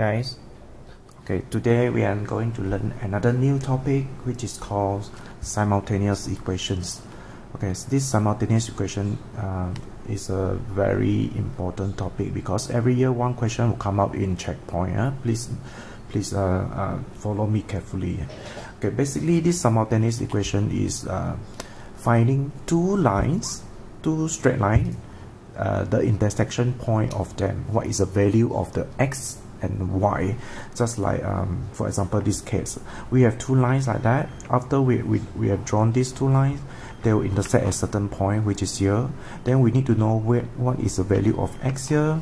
guys. Okay today we are going to learn another new topic which is called simultaneous equations. Okay so this simultaneous equation uh, is a very important topic because every year one question will come up in checkpoint uh. please please uh, uh, follow me carefully. Okay basically this simultaneous equation is uh, finding two lines two straight lines uh, the intersection point of them. What is the value of the x and y just like um, for example this case. We have two lines like that. After we, we, we have drawn these two lines they will intersect at a certain point which is here. Then we need to know where, what is the value of x here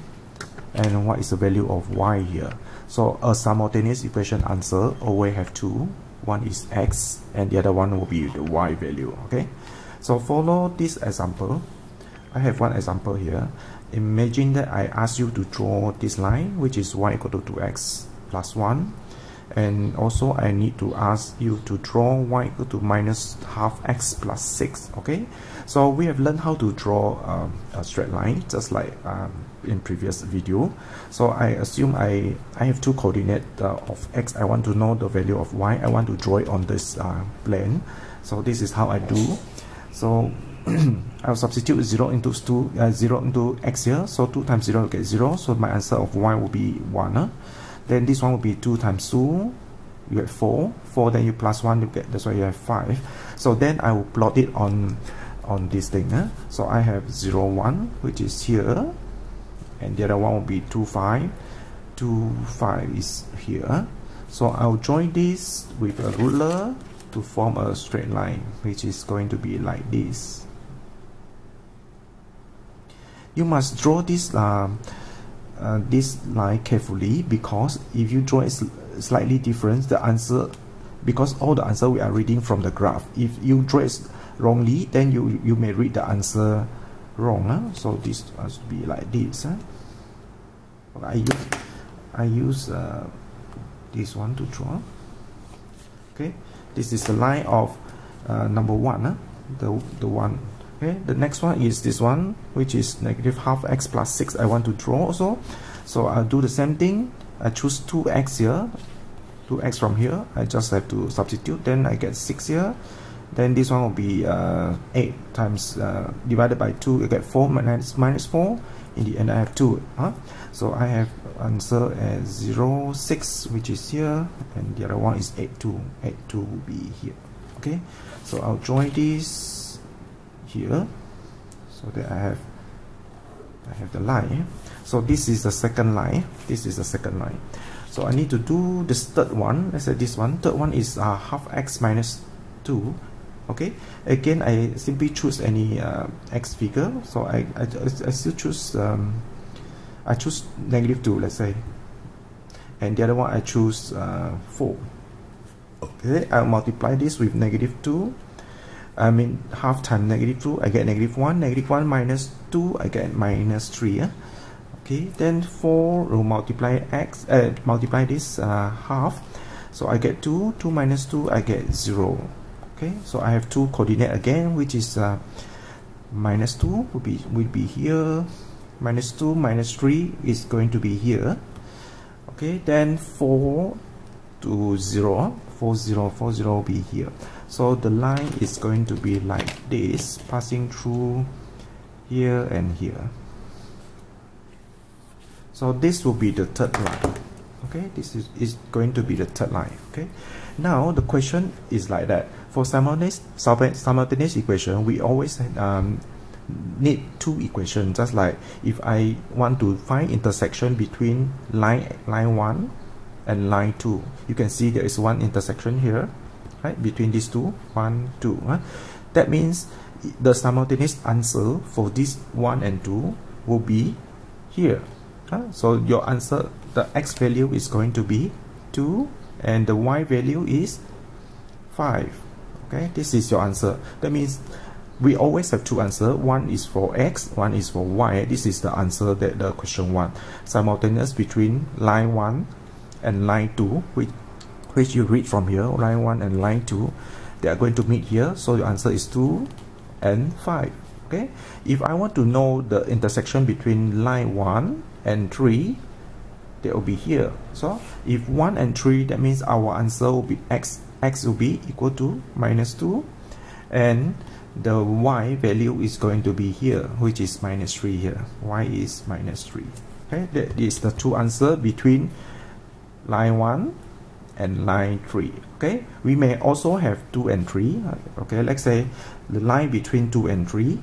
and what is the value of y here. So a simultaneous equation answer always have two. One is x and the other one will be the y value okay? So follow this example. I have one example here imagine that I ask you to draw this line which is y equal to 2x plus 1 and also I need to ask you to draw y equal to minus half x plus 6 okay? So we have learned how to draw um, a straight line just like um, in previous video. So I assume I I have two coordinate uh, of x. I want to know the value of y. I want to draw it on this uh, plane. So this is how I do. So I'll substitute 0 into 2 uh, 0 into x here. So 2 times 0 will get 0 so my answer of y will be 1 uh. then this one will be 2 times 2 you get 4 4 then you plus 1 you get that's why you have 5 so then I will plot it on on this thing uh. so I have 0 1 which is here. And the other one will be 2 5 2 5 is here. So I'll join this with a ruler to form a straight line which is going to be like this you must draw this uh, uh, this line carefully because if you draw it slightly different the answer because all the answer we are reading from the graph if you draw it wrongly then you you may read the answer wrong huh? so this must be like this huh? I use I use uh, this one to draw okay this is the line of uh, number one huh? the the one okay the next one is this one which is negative half x plus 6 I want to draw also. So I'll do the same thing. I choose 2x here 2x from here. I just have to substitute. Then I get 6 here. Then this one will be uh, 8 times uh, divided by 2 you get 4 minus, minus 4 in the end I have 2 huh? so I have answer as 0 6 which is here. And the other one is 8 2 8 2 will be here. Okay? So I'll join this here so that I have I have the line. So this is the second line. This is the second line. So I need to do this third one. Let's say this one. Third one is uh, half x minus 2 okay? Again I simply choose any uh, x figure. So I, I, I still choose um, I choose negative 2 let's say. And the other one I choose uh, 4 okay? I'll multiply this with negative 2 I mean half time negative 2 I get negative 1 negative 1 minus 2 I get minus 3 yeah? okay then 4 will multiply x uh, multiply this uh, half. So I get 2 2 minus 2 I get 0 okay so I have two coordinate again which is uh, minus 2 will be will be here. Minus 2 minus 3 is going to be here. Okay then 4 to 0 4 0 4 0 will be here. So the line is going to be like this passing through here and here. So this will be the third line okay? This is, is going to be the third line okay? Now the question is like that. For simultaneous simultaneous equation we always um, need two equations. Just like if I want to find intersection between line line 1 and line 2 you can see there is one intersection here right between these two. One two huh? that means the simultaneous answer for this one and two will be here huh? so your answer the x value is going to be 2 and the y value is 5 okay? This is your answer. That means we always have two answers one is for x one is for y. This is the answer that the question one simultaneous between line 1 and line 2 which which you read from here line 1 and line 2 they are going to meet here. So your answer is 2 and 5 okay? If I want to know the intersection between line 1 and 3 they will be here. So if 1 and 3 that means our answer will be x x will be equal to minus 2 and the y value is going to be here which is minus 3 here. Y is minus 3 okay? That is the two answer between line 1 and line 3 okay? We may also have 2 and 3 okay? Let's say the line between 2 and 3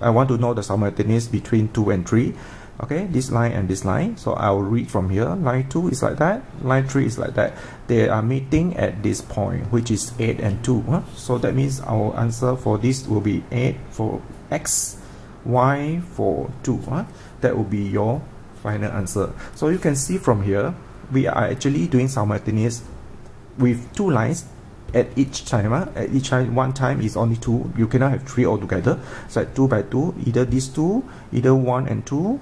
I want to know the simultaneous between 2 and 3 okay? This line and this line so I will read from here. Line 2 is like that. Line 3 is like that. They are meeting at this point which is 8 and 2 huh? so that means our answer for this will be 8 for x y for 2 huh? that will be your final answer. So you can see from here we are actually doing simultaneous with two lines at each time uh, at each time one time is only two. You cannot have three altogether. So two by two either these two either one and two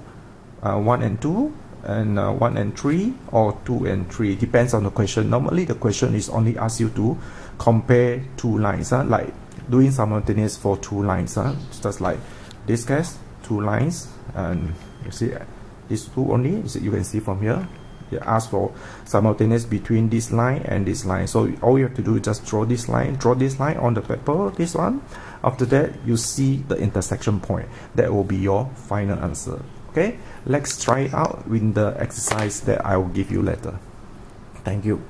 uh, one and two and uh, one and three or two and three. Depends on the question. Normally the question is only ask you to compare two lines uh, like doing simultaneous for two lines uh, just like this case two lines and you see these two only you can see from here ask for simultaneous between this line and this line. So all you have to do is just draw this line draw this line on the paper this one. After that you see the intersection point. That will be your final answer. Okay? Let's try it out with the exercise that I will give you later. Thank you